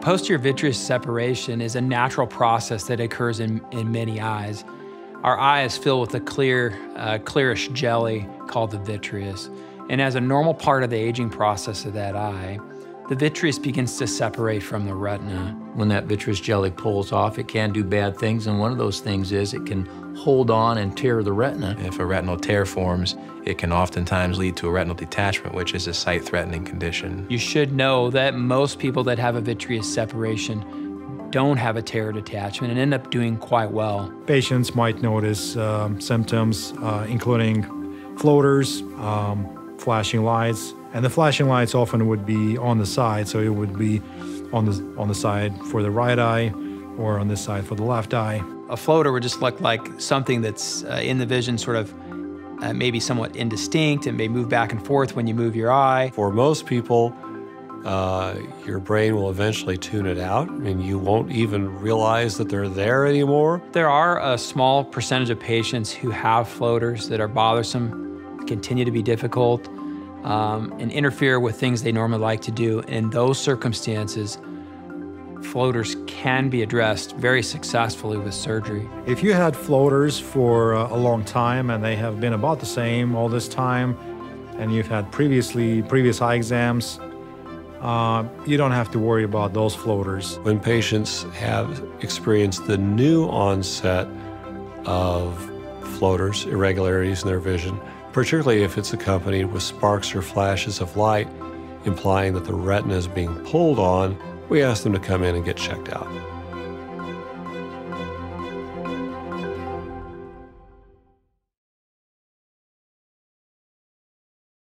Posterior vitreous separation is a natural process that occurs in, in many eyes. Our eye is filled with a clear, uh, clearish jelly called the vitreous. And as a normal part of the aging process of that eye, the vitreous begins to separate from the retina. When that vitreous jelly pulls off, it can do bad things, and one of those things is it can hold on and tear the retina. If a retinal tear forms, it can oftentimes lead to a retinal detachment, which is a sight-threatening condition. You should know that most people that have a vitreous separation don't have a tear detachment and end up doing quite well. Patients might notice um, symptoms uh, including floaters, um, flashing lights, and the flashing lights often would be on the side, so it would be on the, on the side for the right eye or on this side for the left eye. A floater would just look like something that's uh, in the vision sort of uh, maybe somewhat indistinct and may move back and forth when you move your eye. For most people, uh, your brain will eventually tune it out and you won't even realize that they're there anymore. There are a small percentage of patients who have floaters that are bothersome, continue to be difficult, um, and interfere with things they normally like to do. And in those circumstances, floaters can be addressed very successfully with surgery. If you had floaters for uh, a long time and they have been about the same all this time, and you've had previously previous eye exams, uh, you don't have to worry about those floaters. When patients have experienced the new onset of floaters, irregularities in their vision, particularly if it's accompanied with sparks or flashes of light, implying that the retina is being pulled on, we ask them to come in and get checked out.